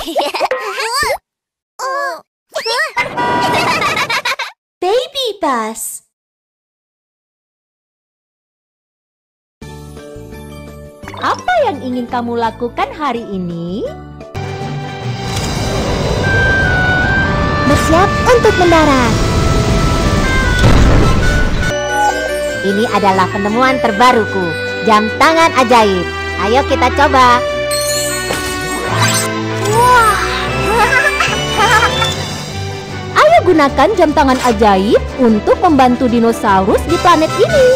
Baby Bus Apa yang ingin kamu lakukan hari ini? Bersiap untuk mendarat. Ini adalah penemuan terbaruku, jam tangan ajaib. Ayo kita coba. Gunakan jam tangan ajaib untuk membantu dinosaurus di planet ini.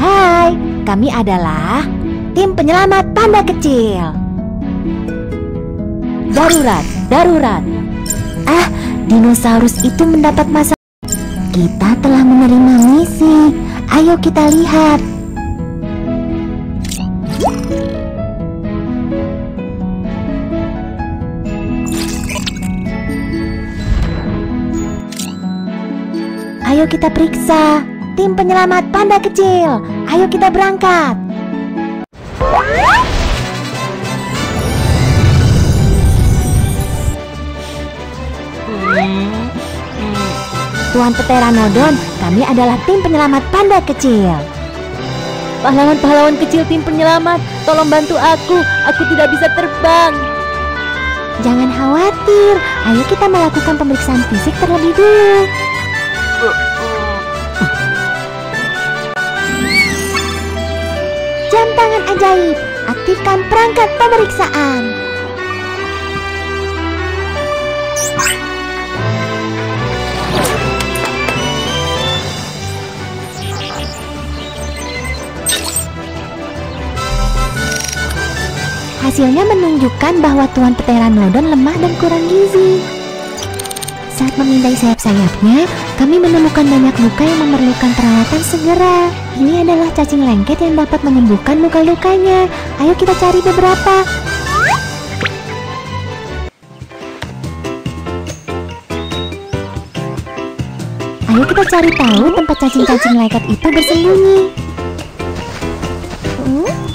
Hai, kami adalah tim penyelamat panda kecil. Darurat, darurat. Ah, dinosaurus itu mendapat masalah. Kita telah menerima misi. Ayo kita lihat. Ayo kita periksa. Tim penyelamat panda kecil. Ayo kita berangkat. Tuan Pteranodon, kami adalah tim penyelamat panda kecil. Pahlawan-pahlawan kecil tim penyelamat, tolong bantu aku. Aku tidak bisa terbang. Jangan khawatir, ayo kita melakukan pemeriksaan fisik terlebih dulu. Aktifkan perangkat pemeriksaan. Hasilnya menunjukkan bahwa Tuan Pteranodon lemah dan kurang gizi. Saat memindai sayap-sayapnya, kami menemukan banyak luka yang memerlukan perawatan segera. Ini adalah cacing lengket yang dapat menyembuhkan luka-lukanya. Ayo kita cari beberapa. Ayo kita cari tahu tempat cacing-cacing lengket itu bersembunyi. Hmm?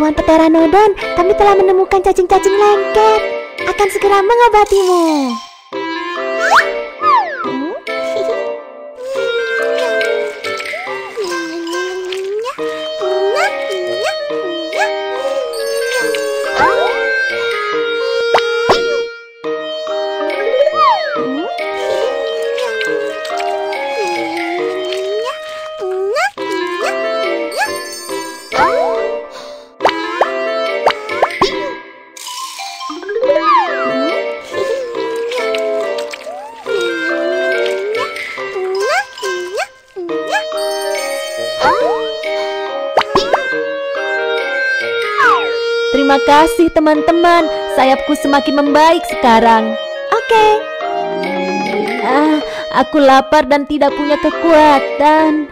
Tuan Pteranodon, kami telah menemukan cacing-cacing lengket. Akan segera mengobatimu. Terima kasih teman-teman, sayapku semakin membaik sekarang. Oke, Ah, aku lapar dan tidak punya kekuatan.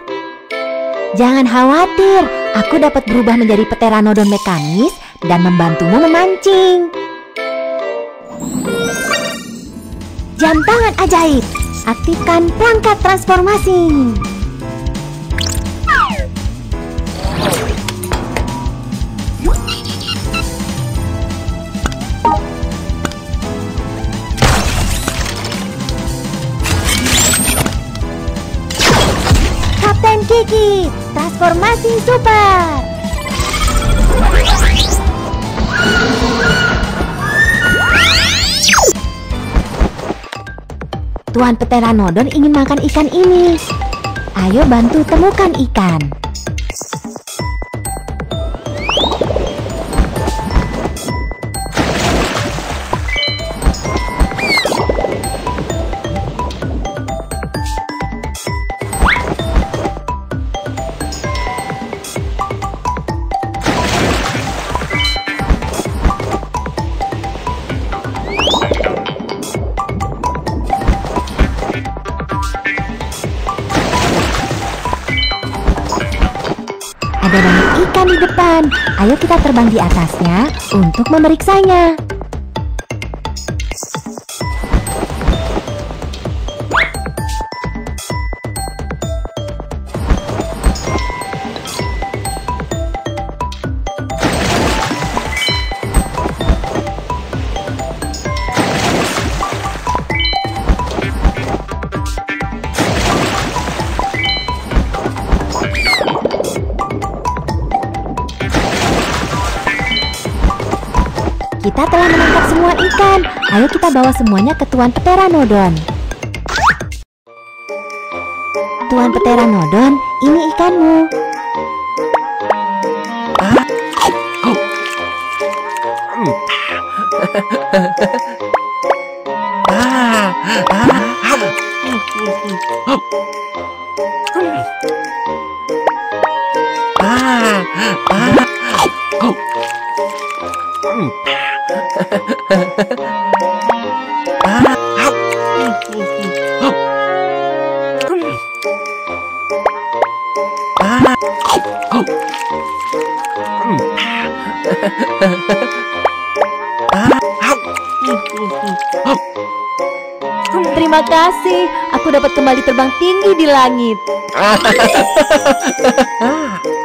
jangan khawatir. Aku dapat berubah menjadi Pteranodon mekanis dan membantumu memancing. Jam tangan ajaib. Aktifkan perangkat transformasi. Kiki, transformasi super. Tuan Pteranodon ingin makan ikan ini. Ayo bantu temukan ikan. Ada banyak ikan di depan. Ayo kita terbang di atasnya untuk memeriksanya. Kita telah menangkap semua ikan. Ayo kita bawa semuanya ke Tuan Pteranodon. Tuan Pteranodon, ini ikanmu. Terima kasih, aku dapat kembali terbang tinggi di langit.